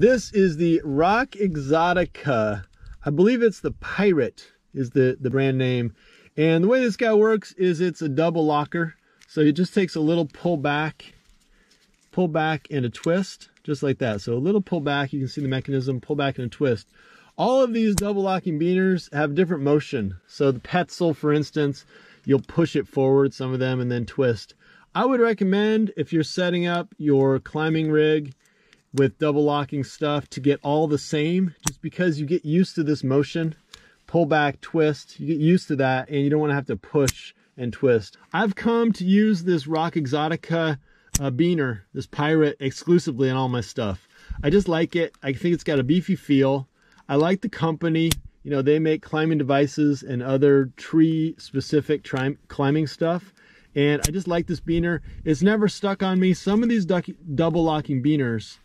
This is the Rock Exotica. I believe it's the Pirate is the, the brand name. And the way this guy works is it's a double locker. So it just takes a little pull back, pull back and a twist, just like that. So a little pull back, you can see the mechanism, pull back and a twist. All of these double locking biners have different motion. So the Petzl, for instance, you'll push it forward, some of them, and then twist. I would recommend if you're setting up your climbing rig with double locking stuff to get all the same, just because you get used to this motion, pull back, twist, you get used to that and you don't want to have to push and twist. I've come to use this Rock Exotica uh, biner, this Pirate, exclusively on all my stuff. I just like it. I think it's got a beefy feel. I like the company. You know, they make climbing devices and other tree specific climbing stuff. And I just like this biner. It's never stuck on me. Some of these double locking biners,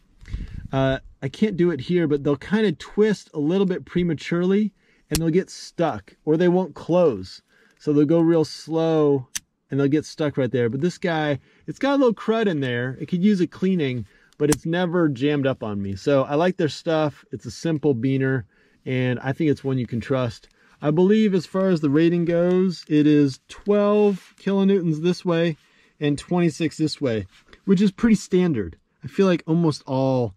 uh, I can't do it here, but they'll kind of twist a little bit prematurely and they'll get stuck or they won't close. So they'll go real slow and they'll get stuck right there. But this guy, it's got a little crud in there. It could use a cleaning, but it's never jammed up on me. So I like their stuff. It's a simple biner and I think it's one you can trust. I believe as far as the rating goes, it is 12 kilonewtons this way and 26 this way, which is pretty standard. I feel like almost all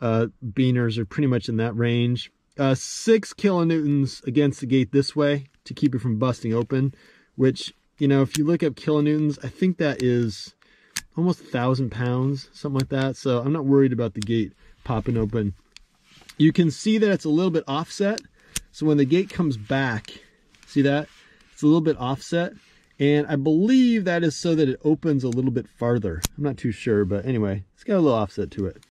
uh, biners are pretty much in that range. Uh, six kilonewtons against the gate this way to keep it from busting open, which, you know, if you look up kilonewtons, I think that is almost a thousand pounds, something like that. So I'm not worried about the gate popping open. You can see that it's a little bit offset. So when the gate comes back, see that? It's a little bit offset. And I believe that is so that it opens a little bit farther. I'm not too sure, but anyway, it's got a little offset to it.